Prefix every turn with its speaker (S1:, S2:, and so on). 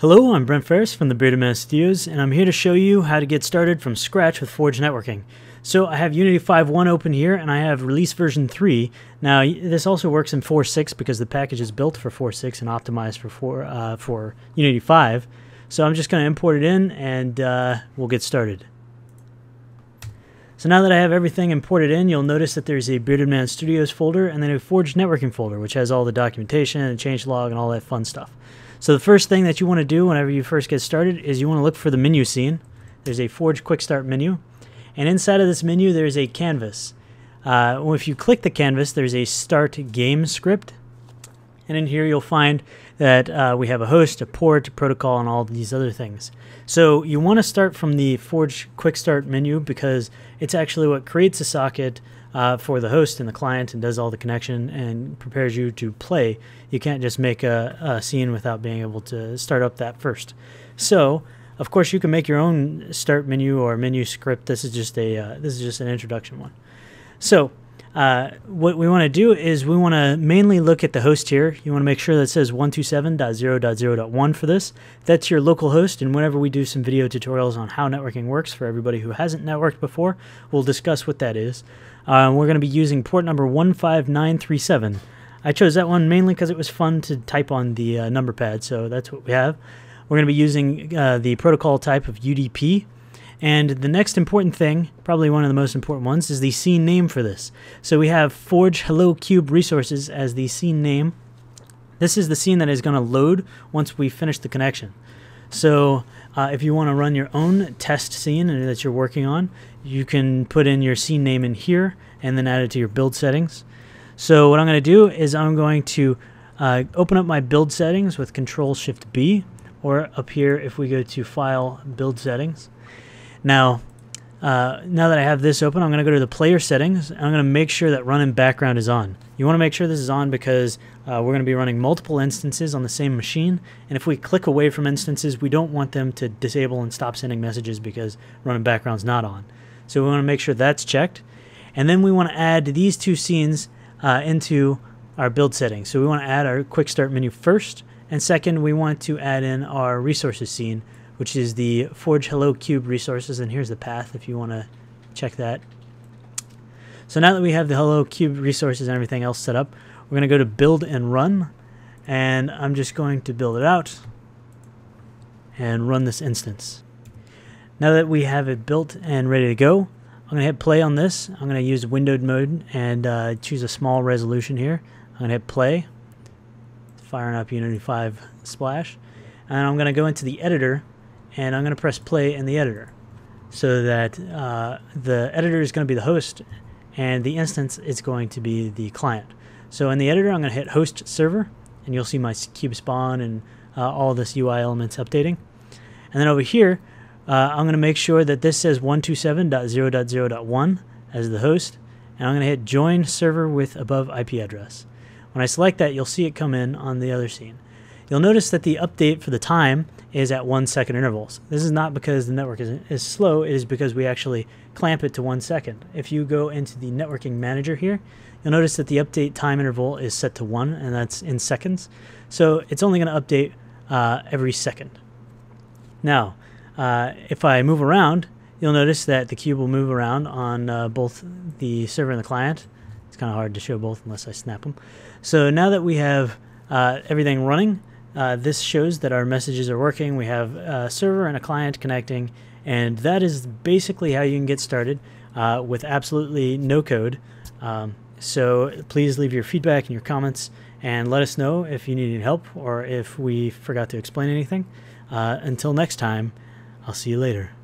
S1: Hello, I'm Brent Farris from the Bearded Man Studios, and I'm here to show you how to get started from scratch with Forge Networking. So I have Unity 5.1 open here, and I have release version 3. Now, this also works in 4.6 because the package is built for 4.6 and optimized for 4, uh, for Unity 5. So I'm just going to import it in, and uh, we'll get started. So now that I have everything imported in, you'll notice that there's a Bearded Man Studios folder and then a Forge Networking folder, which has all the documentation and changelog and all that fun stuff. So the first thing that you want to do whenever you first get started is you want to look for the menu scene. There's a Forge Quick Start menu. And inside of this menu, there's a canvas. Uh, if you click the canvas, there's a Start Game script. And in here, you'll find that uh, we have a host, a port, a protocol, and all these other things. So you want to start from the Forge Quick Start menu because it's actually what creates a socket uh, for the host and the client and does all the connection and prepares you to play. You can't just make a, a scene without being able to start up that first. So, of course, you can make your own start menu or menu script. This is just a uh, this is just an introduction one. So, uh, what we want to do is we want to mainly look at the host here. You want to make sure that says 127.0.0.1 for this. That's your local host, and whenever we do some video tutorials on how networking works for everybody who hasn't networked before, we'll discuss what that is. Uh, we're going to be using port number 15937. I chose that one mainly because it was fun to type on the uh, number pad, so that's what we have. We're going to be using uh, the protocol type of UDP. And the next important thing, probably one of the most important ones, is the scene name for this. So we have Forge Hello Cube Resources as the scene name. This is the scene that is going to load once we finish the connection. So uh, if you want to run your own test scene that you're working on, you can put in your scene name in here and then add it to your build settings. So what I'm going to do is I'm going to uh, open up my build settings with Control Shift B, or up here if we go to File, Build Settings. Now, uh, now that I have this open, I'm going to go to the player settings. I'm going to make sure that run in background is on. You want to make sure this is on because uh, we're going to be running multiple instances on the same machine. And if we click away from instances, we don't want them to disable and stop sending messages because run in background is not on. So we want to make sure that's checked. And then we want to add these two scenes uh, into our build settings. So we want to add our quick start menu first. And second, we want to add in our resources scene, which is the Forge Hello Cube resources. And here's the path if you want to check that. So now that we have the Hello Cube resources and everything else set up, we're going to go to build and run. And I'm just going to build it out and run this instance. Now that we have it built and ready to go, I'm going to hit play on this. I'm going to use windowed mode and uh, choose a small resolution here. I'm going to hit play, firing up Unity 5 Splash. And I'm going to go into the editor and I'm going to press play in the editor so that uh, the editor is going to be the host and the instance is going to be the client. So in the editor, I'm going to hit host server and you'll see my cube spawn and uh, all this UI elements updating. And then over here, uh, I'm going to make sure that this says 127.0.0.1 as the host, and I'm going to hit join server with above IP address. When I select that, you'll see it come in on the other scene. You'll notice that the update for the time is at one second intervals. This is not because the network is, is slow, it is because we actually clamp it to one second. If you go into the networking manager here, you'll notice that the update time interval is set to one, and that's in seconds. So it's only going to update uh, every second. Now, uh, if I move around, you'll notice that the cube will move around on uh, both the server and the client. It's kind of hard to show both unless I snap them. So now that we have uh, everything running, uh, this shows that our messages are working. We have a server and a client connecting, and that is basically how you can get started uh, with absolutely no code. Um, so please leave your feedback and your comments and let us know if you need any help or if we forgot to explain anything. Uh, until next time, I'll see you later.